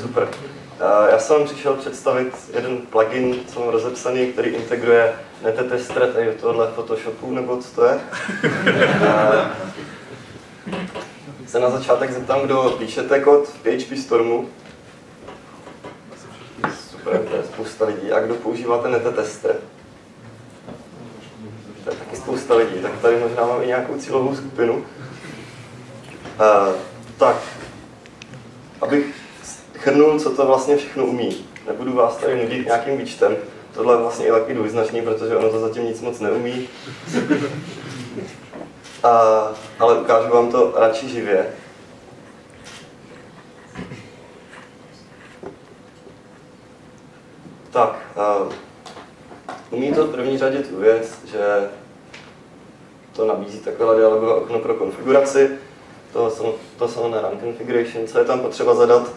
Super. Já jsem vám přišel představit jeden plugin, co mám rozepsaný, který integruje netetestret tady do tohohle Photoshopu, nebo co to je. se na začátek zeptám, kdo píšete kód v PHP Stormu. Super, to je spousta lidí. A kdo používáte netetester? To je taky spousta lidí, tak tady možná mám i nějakou cílovou skupinu. Uh, tak, abych chrnul, co to vlastně všechno umí. Nebudu vás tady nudit nějakým výčtem. Tohle je vlastně i taky dvojznačný, protože ono to zatím nic moc neumí. A, ale ukážu vám to radši živě. Tak, uh, umí to v první řadě tu věc, že to nabízí takové dialogové okno pro konfiguraci, to, to samé run configuration, co je tam potřeba zadat,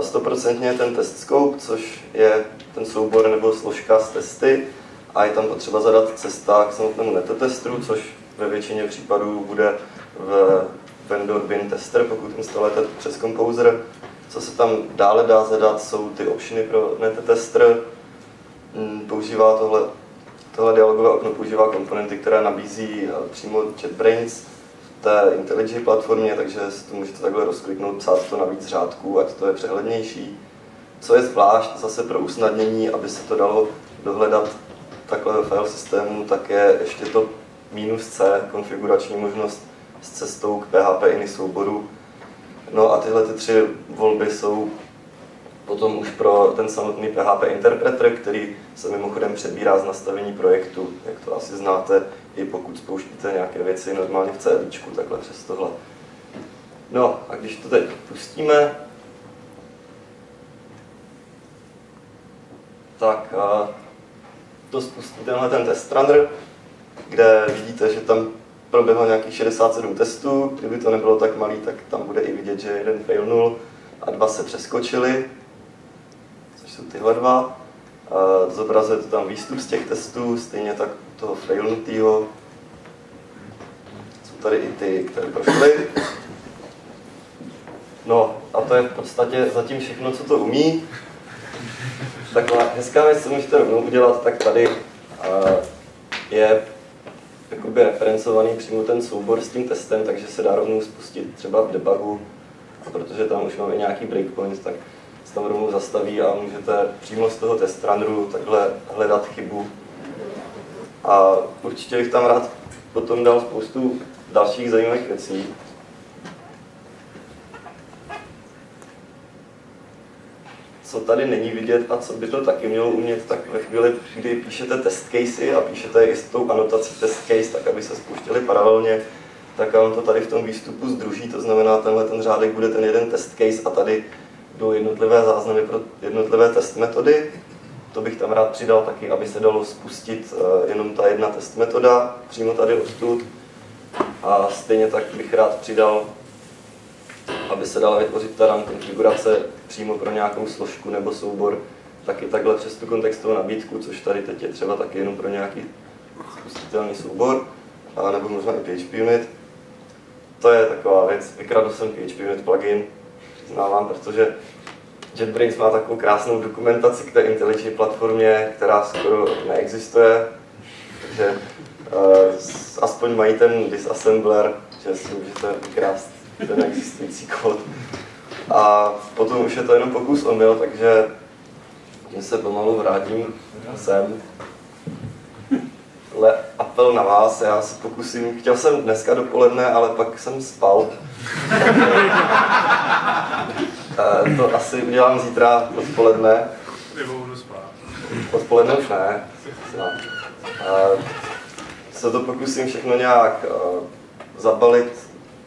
stoprocentně ten test scope, což je ten soubor nebo složka z testy a je tam potřeba zadat cesta k samotnému netetestru, což ve většině případů bude v vendor bin tester, pokud instalujete přes Composer. Co se tam dále dá zadat, jsou ty optiony pro netetester. Mm, používá tohle, tohle dialogové okno používá komponenty, které nabízí eh, přímo JetBrains, té IntelliJ platformě, takže to můžete takhle rozkliknout, psát to na víc řádků, ať to je přehlednější. Co je zvlášť zase pro usnadnění, aby se to dalo dohledat takhle ve file systému, tak je ještě to minus C, konfigurační možnost s cestou k PHP ini souboru. No a tyhle ty tři volby jsou potom už pro ten samotný PHP interpreter, který se mimochodem přebírá z nastavení projektu, jak to asi znáte, i pokud spouštíte nějaké věci normálně v CD, takhle přes tohle. No a když to teď pustíme, tak to spustí tenhle ten test runner, kde vidíte, že tam proběhlo nějakých 67 testů, kdyby to nebylo tak malý, tak tam bude i vidět, že jeden failnul a dva se přeskočili, jsou tyhle dva. Zobrazuje to tam výstup z těch testů, stejně tak toho failnutého. Jsou tady i ty, které prošly. No a to je v podstatě zatím všechno, co to umí. Taková hezká věc, co můžete rovnou udělat, tak tady je jakoby referencovaný přímo ten soubor s tím testem, takže se dá rovnou spustit třeba v debugu. A protože tam už máme nějaký breakpoint, tak se tam rovnou zastaví a můžete přímo z toho test runneru takhle hledat chybu. A určitě bych tam rád potom dal spoustu dalších zajímavých věcí. Co tady není vidět a co by to taky mělo umět, tak ve chvíli, kdy píšete test casey a píšete i s tou anotací test case, tak aby se spouštěli paralelně, tak on to tady v tom výstupu združí, to znamená, tenhle ten řádek bude ten jeden test case a tady do jednotlivé záznamy pro jednotlivé test metody. To bych tam rád přidal taky, aby se dalo spustit eh, jenom ta jedna test metoda, přímo tady odtud. A stejně tak bych rád přidal, aby se dala vytvořit ta RAM konfigurace přímo pro nějakou složku nebo soubor, taky takhle přes tu kontextovou nabídku, což tady teď je třeba taky jenom pro nějaký spustitelný soubor, nebo možná i PHP unit. To je taková věc, vykradl jsem PHP unit plugin, přiznávám, protože JetBrains má takovou krásnou dokumentaci k té IntelliJ platformě, která skoro neexistuje, takže uh, aspoň mají ten disassembler, že si můžete vykrást ten existující kód. A potom už je to jenom pokus omyl, takže se pomalu vrátím sem. Le apel na vás, já se pokusím, chtěl jsem dneska dopoledne, ale pak jsem spal. Eh, to asi udělám zítra odpoledne. Nebo budu spát. Odpoledne už ne. Uh, se to pokusím všechno nějak uh, zabalit,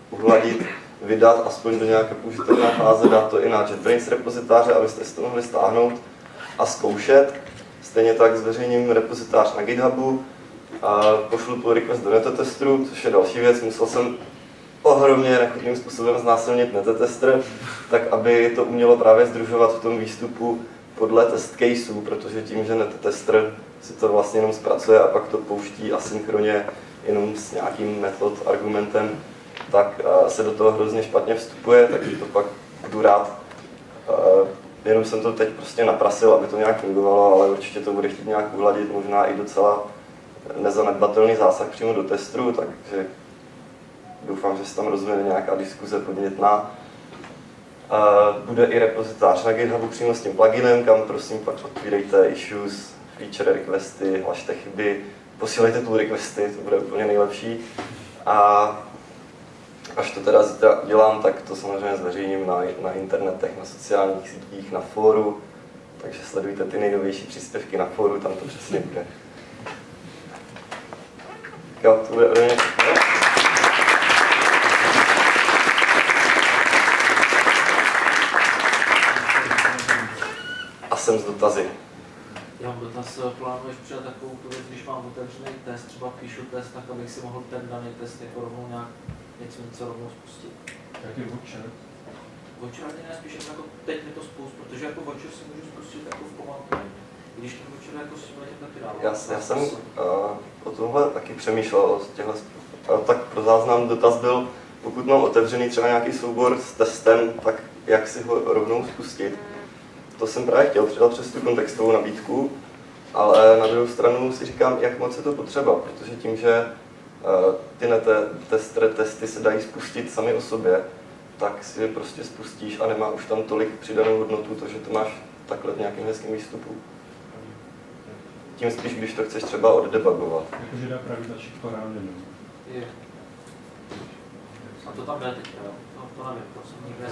uhladit, vydat aspoň do nějaké použitelné fáze, dát to i na JetBrains repozitáře, abyste si to mohli stáhnout a zkoušet. Stejně tak zveřejním repozitář na GitHubu, a pošlu pull request do netetestru, což je další věc. Musel jsem ohromně nechutným způsobem znásilnit netetester, tak aby to umělo právě združovat v tom výstupu podle test caseů, protože tím, že netetester si to vlastně jenom zpracuje a pak to pouští asynchronně jenom s nějakým metod, argumentem, tak se do toho hrozně špatně vstupuje, takže to pak budu rád. Jenom jsem to teď prostě naprasil, aby to nějak fungovalo, ale určitě to bude chtít nějak uhladit, možná i docela nezanedbatelný zásah přímo do testru, takže doufám, že se tam rozvine nějaká diskuze podnětná. Bude i repozitář na GitHubu přímo s tím pluginem, kam prosím pak otvírejte issues, feature requesty, hlašte chyby, posílejte tu requesty, to bude úplně nejlepší. A až to teda zítra dělám, tak to samozřejmě zveřejním na, na internetech, na sociálních sítích, na fóru, takže sledujte ty nejnovější příspěvky na fóru, tam to přesně bude. Jo, to bude ode mě A jsem z dotazy. Já mám dotaz, plánuješ přidat takovou tu věc, když mám otevřený test, třeba píšu test, tak abych si mohl ten daný test jako rovnou nějak něco, něco rovnou spustit. Jak je voucher? Voucher ani ne, spíš jako teď mi to spust, protože jako voucher si můžu spustit jako v komandu. Když ten voucher jako s tím taky dál. Já, já jsem uh, o tomhle taky přemýšlel, o těchhle, uh, tak pro záznam dotaz byl, pokud mám otevřený třeba nějaký soubor s testem, tak jak si ho rovnou spustit. To jsem právě chtěl přidat přes tu kontextovou nabídku, ale na druhou stranu si říkám, jak moc je to potřeba, protože tím, že uh, ty nete, test, testy se dají spustit sami o sobě, tak si je prostě spustíš a nemá už tam tolik přidanou hodnotu, to, že to máš takhle v nějakém hezkém výstupu. Tím spíš, když to chceš třeba oddebugovat. Jakože dá právě začít random. Je. A to tam je teď, jo? No, to nevím, to jsem nikdy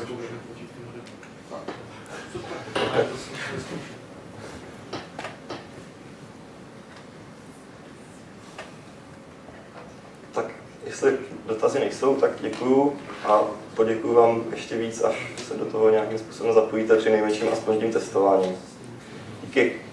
Tak jestli dotazy nejsou, tak děkuju a poděkuju vám ještě víc, až se do toho nějakým způsobem zapojíte, při nejmenším aspoň tím testováním. Díky.